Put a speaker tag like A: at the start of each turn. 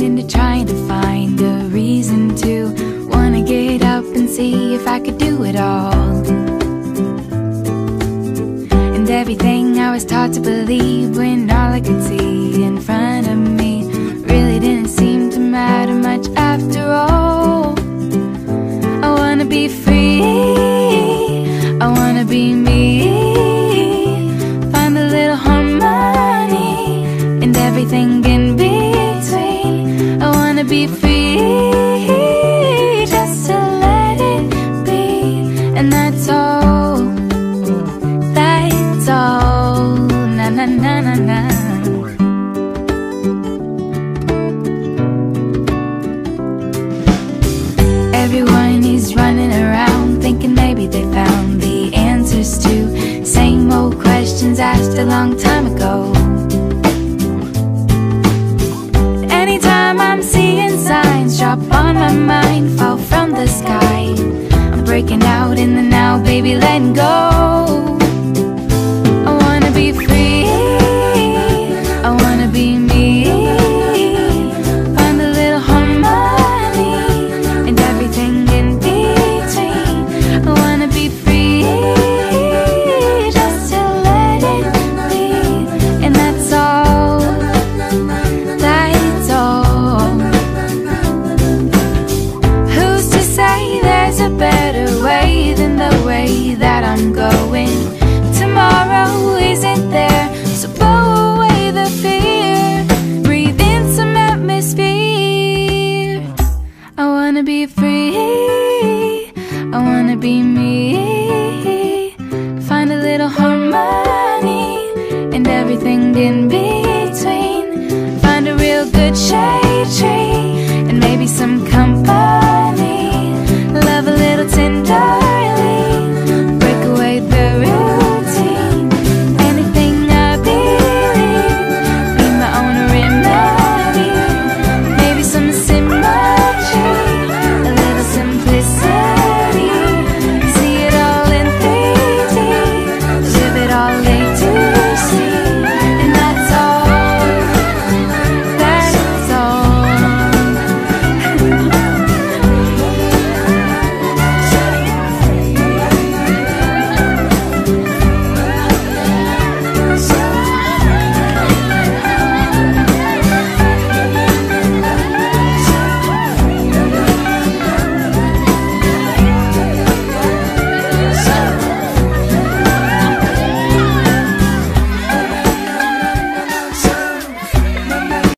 A: into trying to find a reason to Wanna get up and see if I could do it all. And everything I was taught to believe When all I could see in front of me Really didn't seem to matter much after all. I wanna be free I wanna be me. Find a little harmony And everything sky. I'm breaking out in the now, baby, letting go. be me Find a little harmony And everything in between Find a real good shade tree And maybe some comfort.